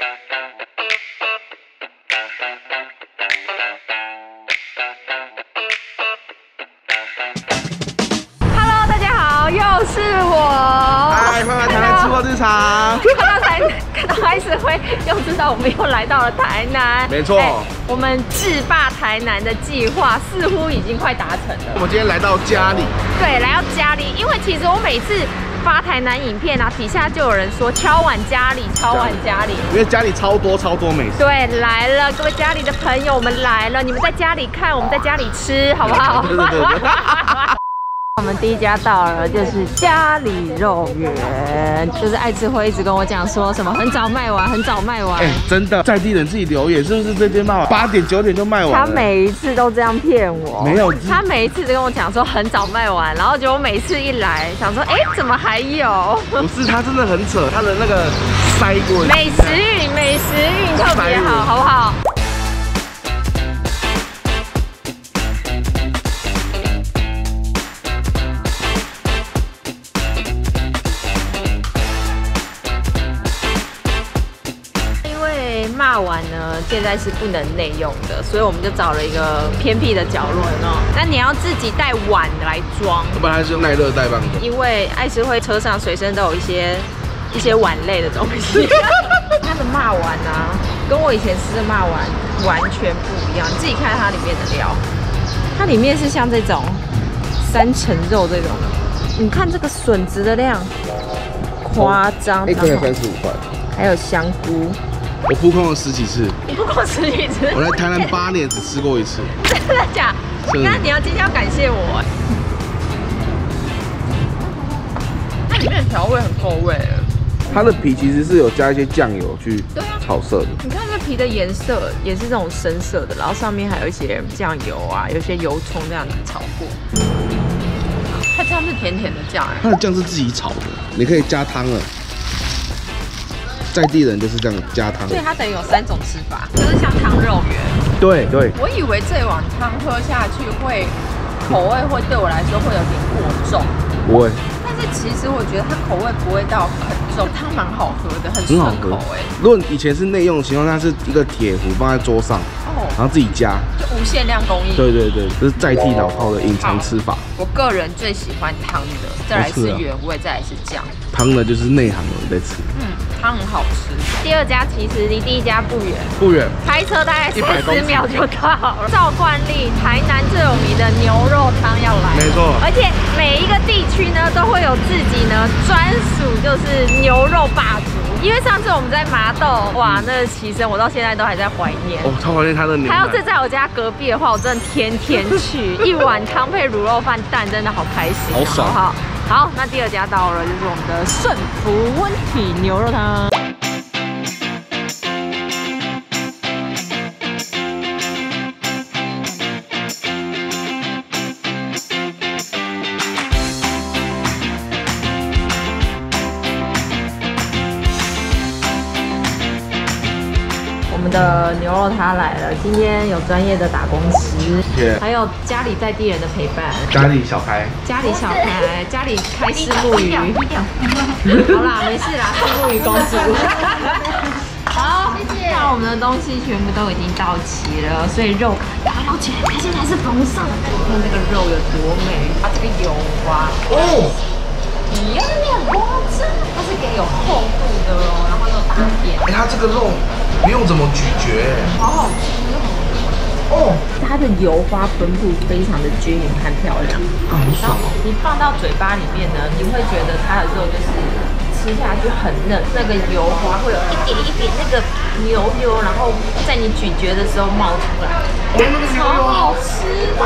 Hello，大家好，又是我。嗨，欢迎来台南吃货日常。看到台，看到开始会又知道我们又来到了台南。没错哎我们制霸台南的计划似乎已经快达成了。我们今天来到家里，对，来到家里，因为其实我每次发台南影片啊，底下就有人说敲碗家里，敲碗家里。因为家里超多超多美食。对，来了，各位家里的朋友，我们来了，你们在家里看，我们在家里吃，好不好？对对对对我们第一家到了，就是家里肉圆，就是爱吃会一直跟我讲说什么很早卖完，很早卖完。哎，真的，在地人自己留言，是不是这间卖完八点九点就卖完了？他每一次都这样骗我，没有他每一次都跟我讲说很早卖完，然后结果每次一来，想说，哎，怎么还有？不是，他真的很扯，他的那个塞过美食运，美食运特别好，好不好？碗呢，现在是不能内用的，所以我们就找了一个偏僻的角落，那你要自己带碗来装，要不然他是用耐热袋帮的。因为爱吃会车上随身都有一些一些碗类的东西。它的骂碗啊，跟我以前吃的骂碗完全不一样。你自己看它里面的料，它里面是像这种三层肉这种。你看这个笋子的量，夸张，一颗才三十五块，还有香菇，我扑空了十几次，你扑空十几次，我来台南八年只吃过一次。真的假？真的那你要今天要感谢我。它里面的调味很够味。它的皮其实是有加一些酱油去炒色的，你看这皮的颜色也是这种深色的，然后上面还有一些酱油啊，有一些油葱这样子炒过。它酱是甜甜的酱哎、它的酱是自己炒的，你可以加汤了。在地人就是这样加汤所。以它等于有三种吃法，就是像汤肉圆。对对，我以为这碗汤喝下去会口味会对我来说会有点过重，不会，但是其实我觉得它口味不会到很重，汤蛮好喝的，很很好喝顺口哎、。如果以前是内用的情况下，是一个铁壶放在桌上，哦，然后自己加。就无限量供应。对对对，这是代替老炮的隐藏吃法。我个人最喜欢汤的，再来是原味，再来是酱。汤呢就是内行的人在吃，嗯，汤很好吃。第二家其实离第一家不远，不远。开车大概100三十秒就到了。照惯例，台南最有名的牛肉汤要来，没错而且每一个地区呢都会有自己呢专属就是牛肉霸主。因为上次我们在麻豆，哇，那个骑升我到现在都还在怀念。哦，超怀念他的牛他要是。在我家隔壁的话，我真的天天去，一碗汤配卤肉饭蛋，真的好开心，好爽不好？好，那第二家到了，就是我们的顺福温体牛肉汤。的牛肉他来了，今天有专业的打工师，谢谢还有家里在地人的陪伴，家里小开，家里小开，家里开丝木鱼。好啦，没事啦，是木鱼公主。好，谢谢。那我们的东西全部都已经到齐了，所以肉要捞起来，它现在是红色的。看这个肉有多美，它这个油花，哦，你有点夸张，它是给有厚度的哦，然后又大片，哎，它这个肉不用怎么咀嚼，好好吃哦。它的油花分布非常的均匀和漂亮。啊，好爽哦。你放到嘴巴里面呢，你会觉得它的肉就是吃下去很嫩，那个油花会有一点一点那个牛油，然后在你咀嚼的时候冒出来，超好吃的。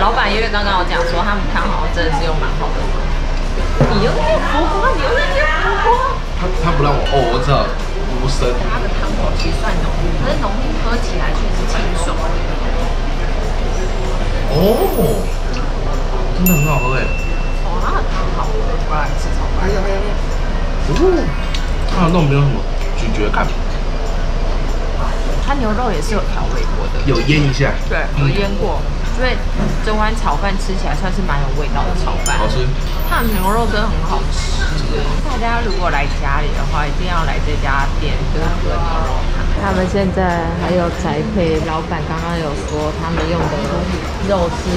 老板因为刚刚我讲说他们汤好像真的是用蛮好的汤，你又在浮夸，你又在浮夸。他他不让我，哦，我知道，无声。其实算浓郁，可是浓郁喝起来却是清爽。哦，真的很好喝哎。哦，它的汤好喝，我来吃炒饭。哎呀哎呀，哦，它的肉没有什么咀嚼感，它牛肉也是有调味过的。有腌一下，对，有腌过，所以整碗炒饭吃起来算是蛮有味道的炒饭。好吃。它的牛肉真的很好吃。大家如果来家里的话，一定要来这家店，就是喝牛肉汤。他们现在还有宅配，老板刚刚有说他们用的肉是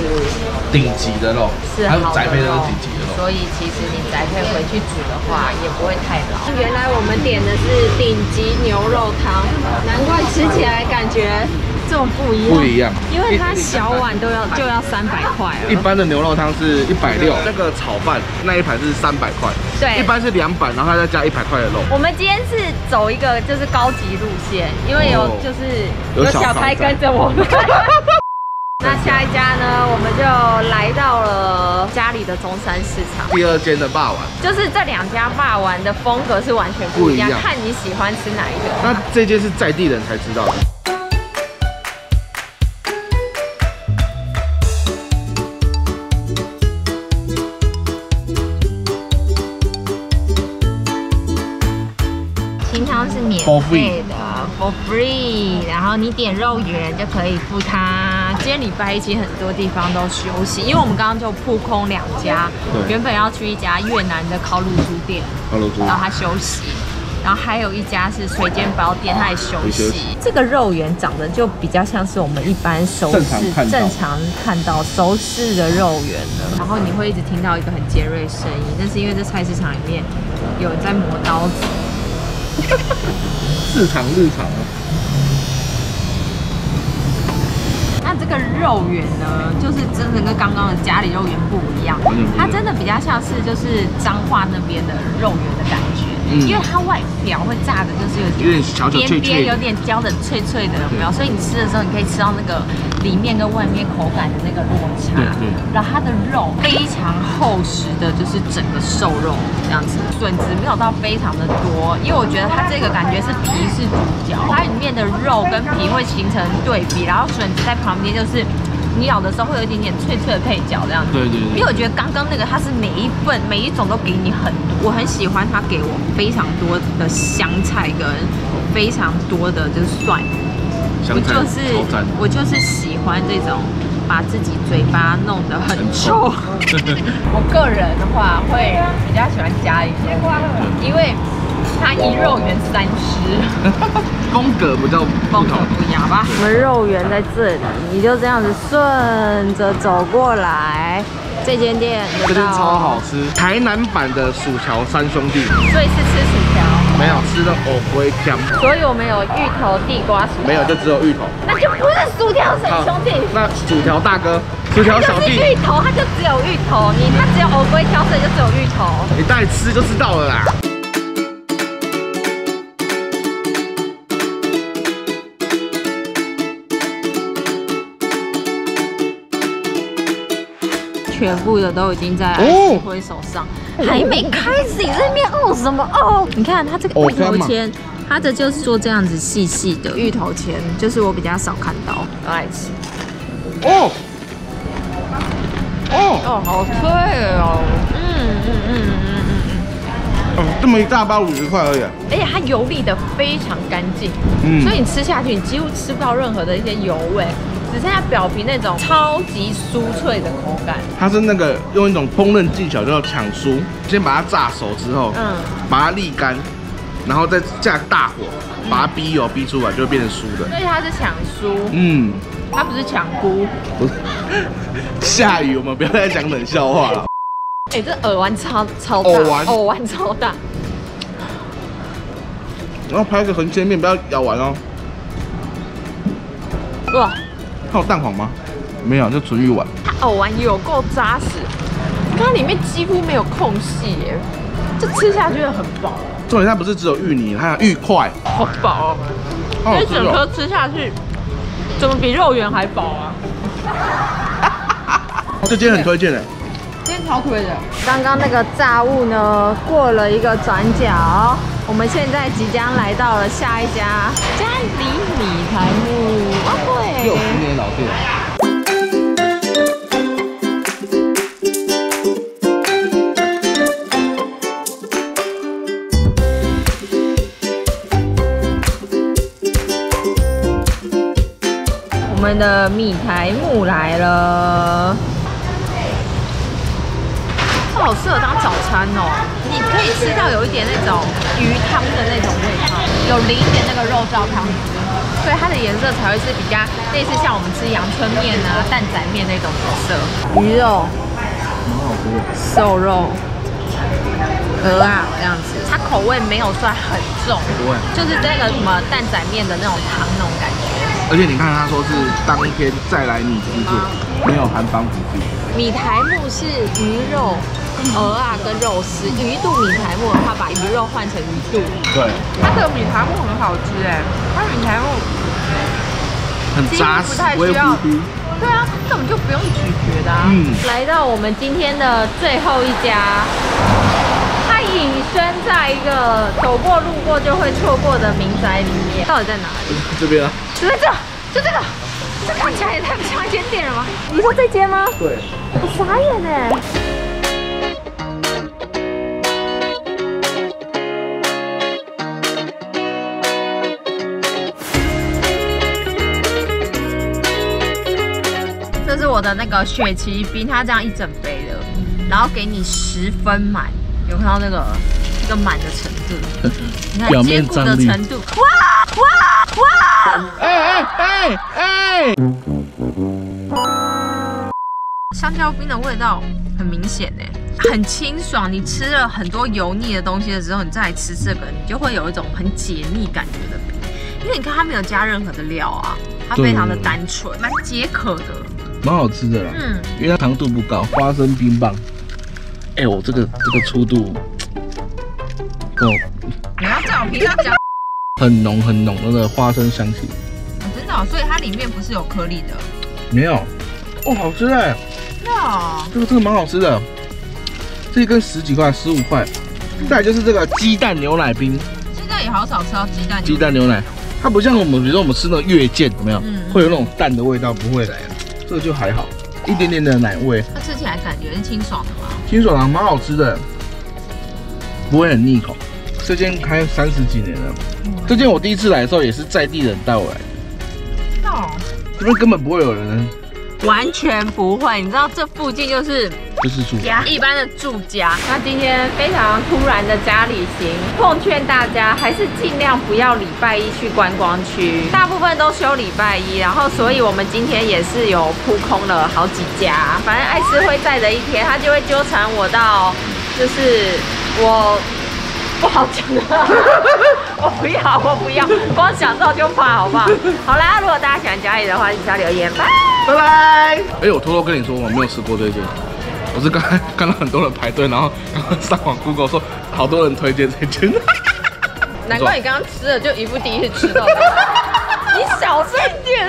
顶级的肉，是还有宅配的肉是顶级的肉。所以其实你宅配回去煮的话，也不会太老。原来我们点的是顶级牛肉汤，难怪吃起来感觉这么不一样。不一样因为它小碗都要就要三百块了。一般的牛肉汤是一百六，那个炒饭那一盘是三百块，对一般是两百，然后它再加一百块的肉。我们今天是走一个就是高级路线，因为有哦就是有小有小开开在跟着我们。那下一家呢，我们就来到了家里的中山市场。第二间的霸王，就是这两家霸王的风格是完全不一样，不一样看你喜欢吃哪一个。那这间是在地人才知道的。免 For 费的，for free，然后你点肉圆就可以付它。今天礼拜一其实很多地方都休息，因为我们刚刚就扑空两家对，原本要去一家越南的烤乳猪店，然后它休息。然后还有一家是水煎包店，它也休息息。这个肉圆长得就比较像是我们一般熟正常式、看到正常看到熟式的肉圆了。然后你会一直听到一个很尖锐声音，那是因为这菜市场里面有人在磨刀子。市场日常啊，那这个肉圆呢，就是真的跟刚刚的家里肉圆不一样它真的比较像是就是彰化那边的肉圆的感觉，嗯。因为它外表会炸的，就是有有点边边有点焦的脆脆的，有没有？所以你吃的时候，你可以吃到那个里面跟外面口感的那个落差。对对然后它的肉非常厚实的，就是整个瘦肉这样子，笋子没有到非常的多，因为我觉得它这个感觉是皮是主角，它里面的肉跟皮会形成对比，然后笋子在旁边就是。你咬的时候会有一点点脆脆的配角这样子，对对对因为我觉得刚刚那个它是每一份每一种都给你很多，我很喜欢它给我非常多的香菜跟非常多的就是蒜，我香菜就是超赞。我就是喜欢这种把自己嘴巴弄得很臭。我个人的话会比较喜欢加一些，因为它一肉圆三吃，风格比较风格不同。不一样吧？我们肉圆在这里，你就这样子顺着走过来。这间店有这间超好，吃，台南版的薯条三兄弟，所以是吃薯条，没有吃的藕龟酱，所以我们有芋头、地瓜、薯条，没有就只有芋头。那就不是薯条水兄弟。那薯条大哥，薯条小弟，就是芋头，它就只有芋头，你它只有藕龟挑，所以就只有芋头。你带吃就知道了啦。全部的都已经在哦辉手上，还没开始，你在那边哦什么哦？你看它这个芋头签，它的就是做这样子细细的芋头签，就是我比较少看到，我爱吃。哦哦哦，好脆哦！嗯嗯嗯嗯嗯嗯，哦，这么一大包五十块而已啊。而且它油沥的非常干净，嗯所以你吃下去，你几乎吃不到任何的一些油味，只剩下表皮那种超级酥脆的口感。它是那个用一种烹饪技巧叫抢酥，先把它炸熟之后，嗯，把它沥干，然后再下大火，把它逼油逼出来，就会变成酥的。所以它是抢酥，嗯，它不是抢菇。不是。下雨，我们不要再讲冷笑话了。哎、这耳丸超超大，耳丸藕丸超大。然后拍个横切面，不要咬完哦。哇，它有蛋黄吗？没有，就纯玉丸。它藕丸有够扎实，它里面几乎没有空隙耶，这吃下去很饱，重点它不是只有芋泥，它有芋块，好饱哦。好好吃这整颗哦。吃下去，怎么比肉圆还饱啊？这间很推荐的，今天超推的。刚刚那个炸物呢，过了一个转角，我们现在即将来到了下一家家里米台木。啊，对，六十年老店。我们的米台木来了。好适合当早餐哦。你可以吃到有一点那种鱼汤的那种味道，有淋一点那个肉燥汤汁，所以它的颜色才会是比较类似像我们吃阳春面啊、蛋仔面那种颜色。鱼肉、蛮好吃的。瘦肉、鹅啊这样子，它口味没有算很重，不会，就是那个什么蛋仔面的那种汤那种感觉。而且你看他说是当天再来米制作，没有含防腐剂。米苔木是鱼肉、鹅啊跟肉丝，鱼肚米苔木的话，把鱼肉换成鱼肚。对，它的米苔木很好吃哎，它米苔木很扎实几乎不太，需要。对啊，根本就不用咀嚼的啊。嗯来到我们今天的最后一家，它隐身在一个走过路过就会错过的民宅里面，到底在哪里？这边啊，就在这，就这个，这看起来也太不像一间店了吗？你说这间吗？对，我傻眼哎！我的那个雪奇冰，它这样一整杯的，然后给你十分满，有看到那个这个满的程度？你看表坚固的面张力程度，哇哇哇！哎哎哎哎，香蕉冰的味道很明显哎，很清爽。你吃了很多油腻的东西的时候，你再来吃这个，你就会有一种很解腻感觉的冰。因为你看它没有加任何的料啊，它非常的单纯，蛮解渴的。蛮好吃的啦。嗯，因为它糖度不高，花生冰棒。哎、我这个这个粗度，哦，你要照平常讲，很浓很浓的那个花生香气。真的哦、所以它里面不是有颗粒的。没有，哦，好吃哎，那这个这个蛮好吃的，这一根十几块，十五块。再来就是这个鸡蛋牛奶冰，现在也好少吃到鸡蛋。鸡蛋牛奶，它不像我们，比如说我们吃那个月见，有没有？嗯会有那种蛋的味道，不会，这个就还好，一点点的奶味，它吃起来感觉是清爽的吗。清爽啊，蛮好吃的，不会很腻口。这间开三十几年了，这间我第一次来的时候也是在地人带我来的，哦，这边根本不会有人，完全不会。你知道这附近就是就是住。家一般的住家。那今天非常突然的家旅行，奉劝大家还是尽量不要礼拜一去观光区，大部分都休礼拜一，然后所以我们今天也是有扑空了好几家。反正艾斯会在的一天，他就会纠缠我到，就是我。不好讲了，我不要，我不要，光想到就怕，好不好？好啦，如果大家喜欢家里的话，底下留言，拜。拜拜。哎、我偷偷跟你说，我没有吃过这间，我是刚才看到很多人排队，然后刚刚上网 Google 说好多人推荐这间。难怪你刚刚吃了就一副第一次吃到的。你小声一点。